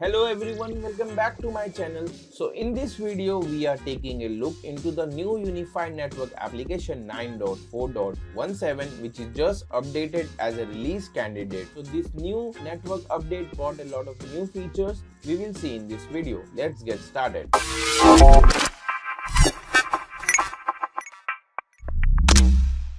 Hello everyone, welcome back to my channel. So in this video, we are taking a look into the new UniFi Network application 9.4.17 which is just updated as a release candidate. So this new network update brought a lot of new features we will see in this video. Let's get started.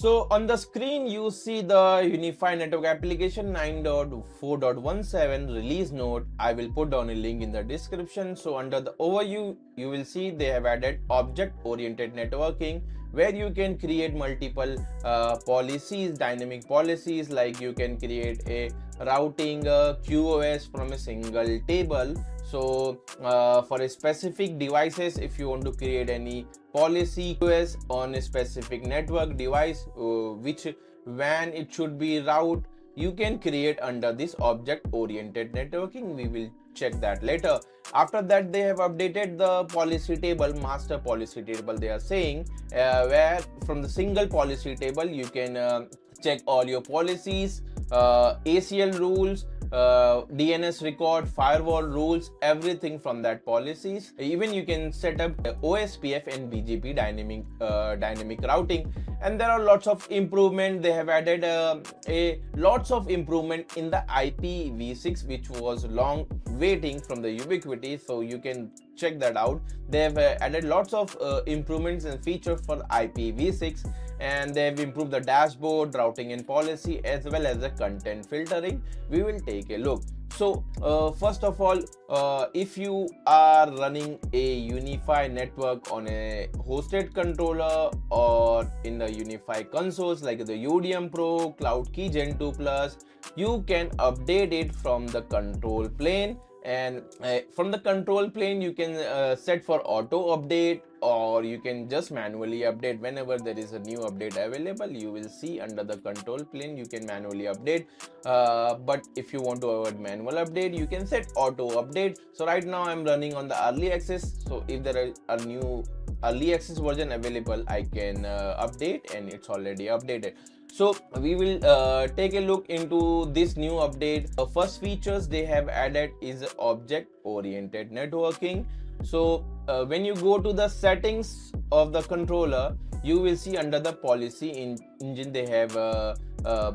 So on the screen you see the UniFi Network Application 9.4.17 release note. I will put down a link in the description. So under the overview you will see they have added object oriented networking where you can create multiple uh, policies, dynamic policies like you can create a routing uh, QoS from a single table so uh, for a specific devices if you want to create any policy QoS on a specific network device uh, which when it should be route you can create under this object oriented networking. We will check that later. After that they have updated the policy table master policy table. They are saying uh, where from the single policy table you can uh, check all your policies uh, acl rules uh, DNS record, firewall rules, everything from that policies. Even you can set up OSPF and BGP dynamic uh, dynamic routing. And there are lots of improvement. They have added uh, a lots of improvement in the IPv6, which was long waiting from the Ubiquiti. So you can check that out. They have uh, added lots of uh, improvements and features for IPv6 and they've improved the dashboard routing and policy as well as the content filtering. We will take a look. So uh, first of all uh, if you are running a UniFi network on a hosted controller or in the UniFi consoles like the udm pro cloud key gen 2 plus you can update it from the control plane and uh, from the control plane you can uh, set for auto update or you can just manually update. Whenever there is a new update available you will see under the control plane you can manually update. Uh, but if you want to avoid manual update you can set auto update. So right now i'm running on the early access. So if there are a new early access version available i can uh, update and it's already updated so we will uh, take a look into this new update. The first features they have added is object oriented networking. So uh, when you go to the settings of the controller you will see under the policy in engine they have uh, uh,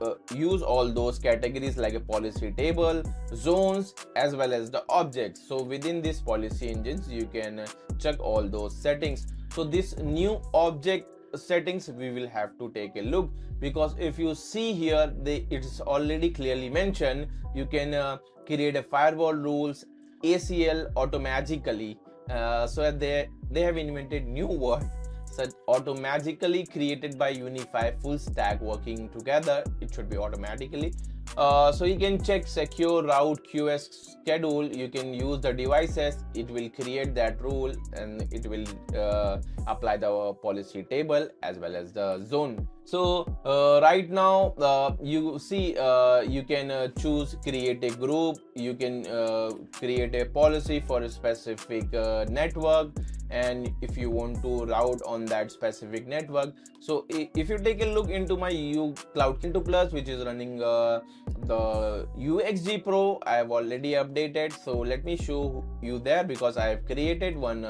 uh, use all those categories like a policy table zones as well as the objects. So within this policy engines you can check all those settings. So this new object settings we will have to take a look. Because if you see here they it's already clearly mentioned you can uh, create a firewall rules acl automatically. Uh, so they they have invented new word. Such automatically created by UniFi full stack working together it should be automatically uh, so you can check secure route QoS schedule. You can use the devices. It will create that rule and it will uh, apply the policy table as well as the zone. So uh, right now uh, you see uh, you can uh, choose create a group. You can create a policy for a specific network and if you want to route on that specific network. So if you take a look into my u cloud 2 plus which is running uh, the uxg pro i have already updated. So let me show you there because i have created one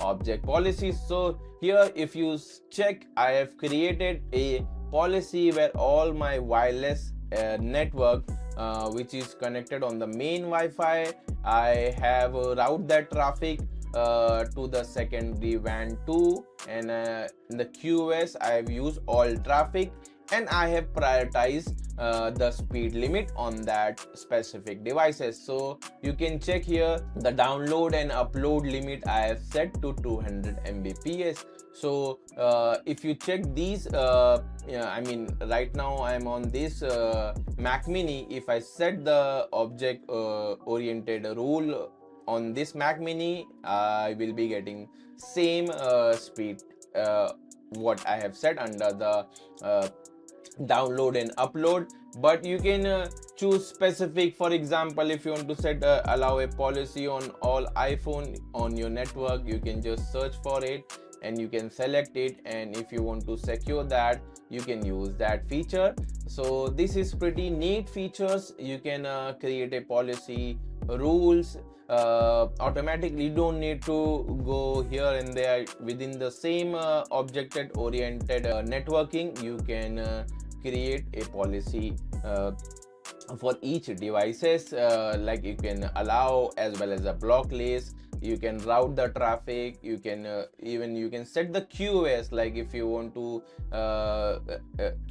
object policies so here if you check i have created a policy where all my wireless uh, network uh, which is connected on the main wi-fi i have uh, route that traffic uh, to the secondary WAN 2 and uh, in the QoS I have used all traffic and I have prioritized uh, the speed limit on that specific devices. So you can check here the download and upload limit I have set to 200 Mbps. So uh, if you check these uh, yeah, I mean right now I'm on this uh, Mac mini. If I set the object uh, oriented rule on this Mac mini I will be getting same uh, speed what I have set under the download and upload. But you can uh, choose specific for example if you want to set uh, allow a policy on all iphone on your network you can just search for it and you can select it. And if you want to secure that you can use that feature. So this is pretty neat features. You can uh, create a policy rules. Uh, automatically you don't need to go here and there within the same uh, object oriented uh, networking. You can uh, create a policy uh, for each devices uh, like you can allow as well as a block list you can route the traffic you can uh, even you can set the QoS like if you want to uh, uh,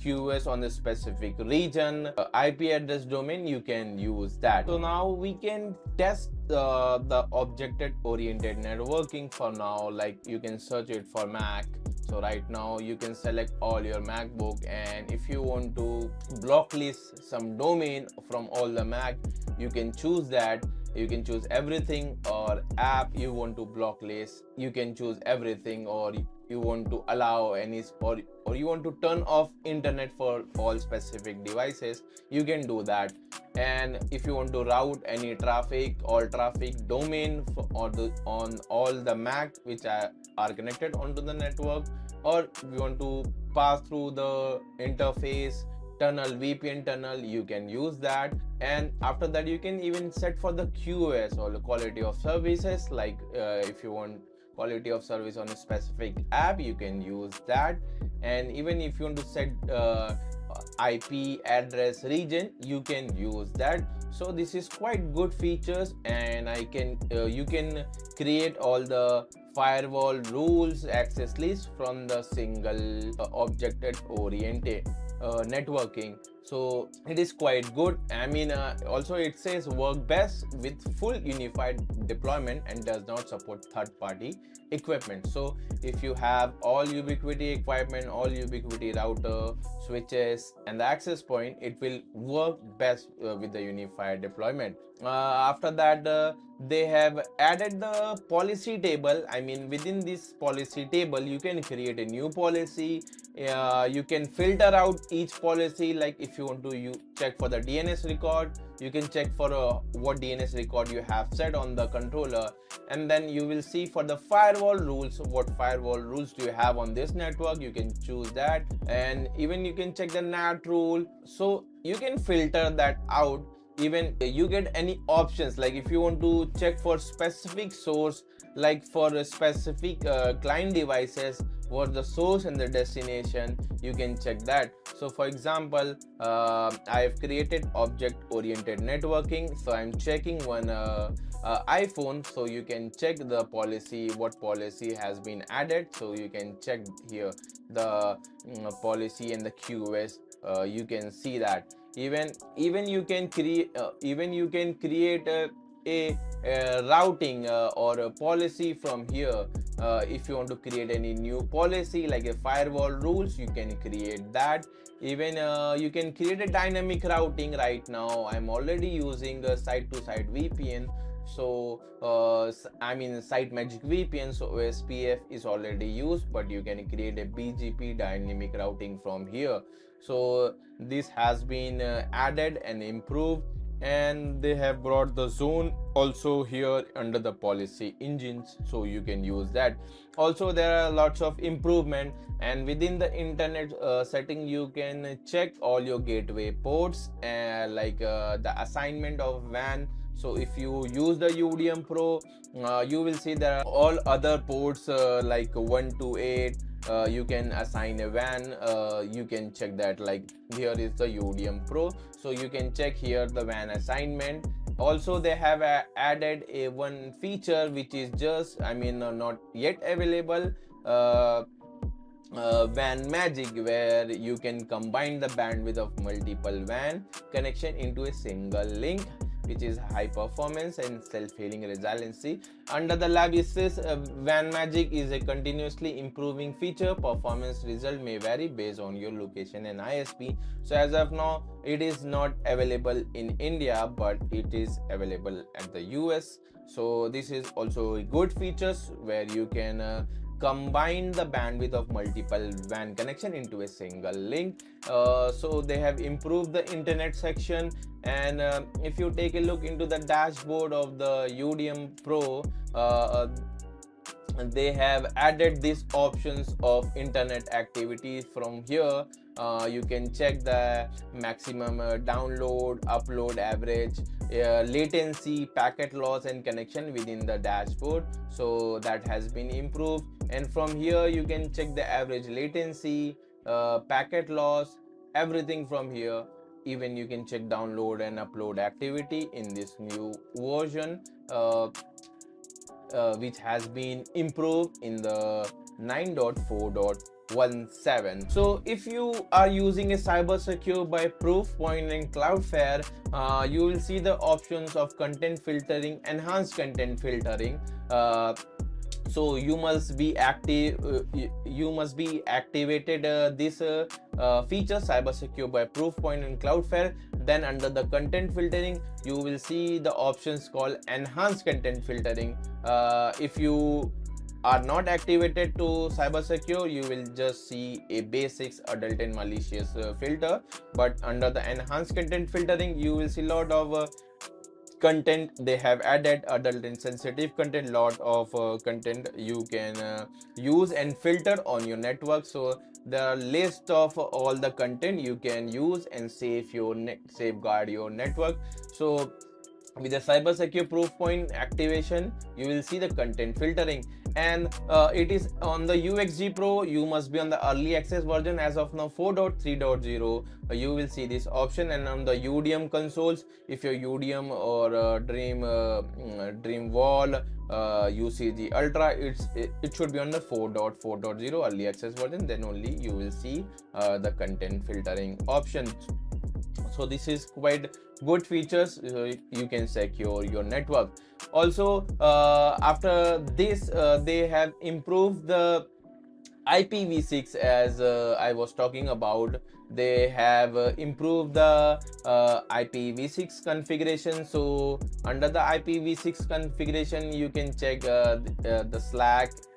QoS on a specific region uh, IP address domain you can use that. So now we can test uh, the object oriented networking for now like you can search it for Mac. So right now you can select all your macbook and if you want to block list some domain from all the mac you can choose that you can choose everything or app you want to block list. You can choose everything or you want to allow any or or you want to turn off internet for all specific devices you can do that. And if you want to route any traffic all traffic domain for, or the on all the mac which are, are connected onto the network or you want to pass through the interface tunnel vpn tunnel you can use that. And after that you can even set for the qoS or the quality of services. Like uh, if you want quality of service on a specific app you can use that. And even if you want to set uh, ip address region you can use that. So this is quite good features and i can uh, you can create all the firewall rules access list from the single uh, object oriented uh, networking. So it is quite good. I mean uh, also it says work best with full UniFi deployment and does not support third party equipment. So if you have all ubiquiti equipment all ubiquiti router switches and the access point it will work best uh, with the UniFi deployment. Uh, after that uh, they have added the policy table. I mean within this policy table you can create a new policy you can filter out each policy like if you want to you check for the dns record you can check for uh, what dns record you have set on the controller and then you will see for the firewall rules what firewall rules do you have on this network you can choose that and even you can check the nat rule. So you can filter that out even you get any options like if you want to check for specific source like for a specific uh, client devices what the source and the destination you can check that. So for example uh, i've created object oriented networking. So i'm checking one uh, uh, iphone. So you can check the policy what policy has been added. So you can check here the mm, policy and the qoS uh, you can see that. Even even you can create uh, even you can create a, a, a routing uh, or a policy from here uh, if you want to create any new policy like a firewall rules you can create that. Even uh, you can create a dynamic routing right now. I'm already using a site to site vpn so uh, i mean site magic vpn so ospf is already used but you can create a bgp dynamic routing from here. So this has been uh, added and improved and they have brought the zone also here under the policy engines so you can use that. Also there are lots of improvement and within the internet uh, setting you can check all your gateway ports uh, like uh, the assignment of WAN. So if you use the UDM Pro uh, you will see there are all other ports uh, like 128 uh, you can assign a WAN uh, you can check that like here is the UDM Pro. So you can check here the WAN assignment also they have uh, added a one feature which is just I mean uh, not yet available uh, uh, magic where you can combine the bandwidth of multiple WAN connection into a single link which is high performance and self-healing resiliency. Under the lab, it says uh, WAN Magic is a continuously improving feature. Performance result may vary based on your location and ISP. So as of now, it is not available in India, but it is available at the US. So this is also a good features where you can uh, combine the bandwidth of multiple WAN connection into a single link. Uh, so they have improved the internet section and uh, if you take a look into the dashboard of the UDM Pro uh, they have added these options of internet activities from here uh, you can check the maximum uh, download upload average latency packet loss and connection within the dashboard. So that has been improved. And from here you can check the average latency uh, packet loss everything from here. Even you can check download and upload activity in this new version uh, uh, which has been improved in the 9.4.17 so if you are using a cyber secure by proofpoint and cloudflare uh, you will see the options of content filtering enhanced content filtering. Uh, so you must be active uh, you must be activated uh, this uh, uh, feature cyber secure by proofpoint and cloudflare. Then under the content filtering you will see the options called enhanced content filtering. Uh, if you are not activated to cyber secure you will just see a basics adult and malicious uh, filter. But under the enhanced content filtering you will see a lot of uh, content they have added adult and sensitive content lot of uh, content you can uh, use and filter on your network. So are list of all the content you can use and save your net safeguard your network. So with the cyber secure proofpoint activation you will see the content filtering and uh, it is on the uxg pro. You must be on the early access version as of now 4.3.0 uh, you will see this option. And on the udm consoles if your udm or uh, dream uh, mm, dream wall uh, ucg ultra it's it, it, should be on the 4.4.0 early access version. Then only you will see uh, the content filtering options so this is quite good features uh, you can secure your network. Also uh, after this uh, they have improved the IPv6 as uh, I was talking about. They have uh, improved the uh, IPv6 configuration. So under the IPv6 configuration you can check the SLAAC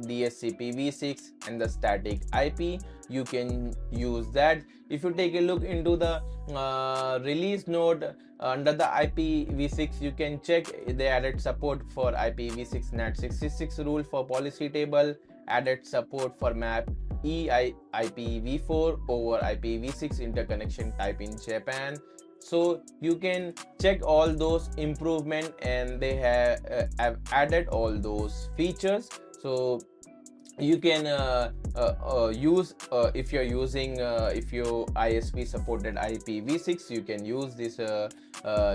DHCP v6 and the static IP you can use that. If you take a look into the uh, release note uh, under the IPv6 you can check they added support for IPv6 NAT66 rule for policy table added support for map EI IPv4 over IPv6 interconnection type in Japan. So you can check all those improvement and they have, uh, have added all those features so you can uh, uh, uh, use uh, if you're using uh, if your isp supported ipv6 you can use this uh,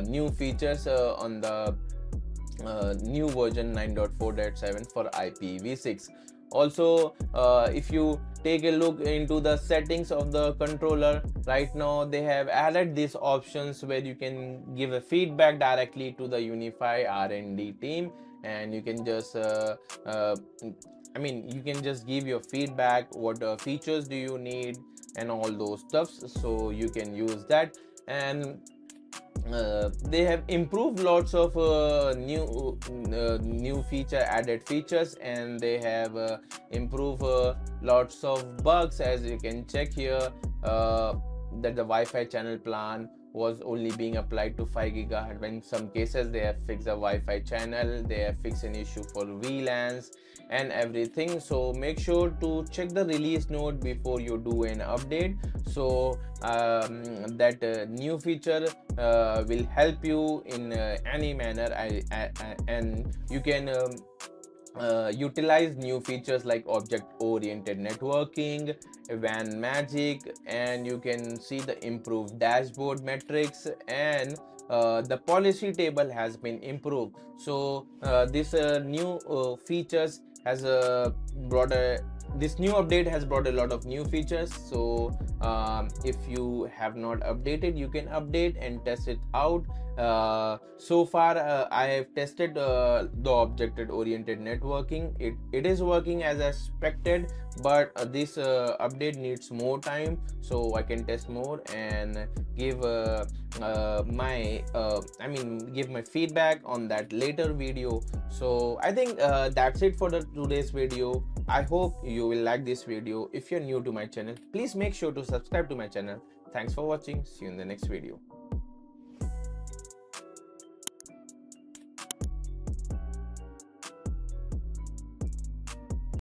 new features on the new version 9.4.7 for ipv6 also if you take a look into the settings of the controller. Right now they have added these options where you can give a feedback directly to the UniFi r&d team. And you can just uh, uh, i mean you can just give your feedback what uh, features do you need and all those stuffs. So you can use that. And uh, they have improved lots of uh, new uh, new feature added features and they have uh, improved uh, lots of bugs as you can check here. That the wi-fi channel plan was only being applied to 5 gigahertz. When some cases they have fixed a wi-fi channel they have fixed an issue for vlans and everything. So make sure to check the release note before you do an update. So um, that uh, new feature uh, will help you in uh, any manner. I, I, I, and you can um, uh, utilize new features like object oriented networking WAN magic and you can see the improved dashboard metrics and uh, the policy table has been improved. So uh, this uh, new uh, features has uh, brought a this new update has brought a lot of new features. So um, if you have not updated you can update and test it out uh, so far uh, i have tested uh, the object oriented networking. It, it is working as expected but uh, this uh, update needs more time so i can test more and give my i mean give my feedback on that later video. So i think that's it for the today's video. I hope you will like this video. If you're new to my channel please make sure to subscribe to my channel. Thanks for watching. See you in the next video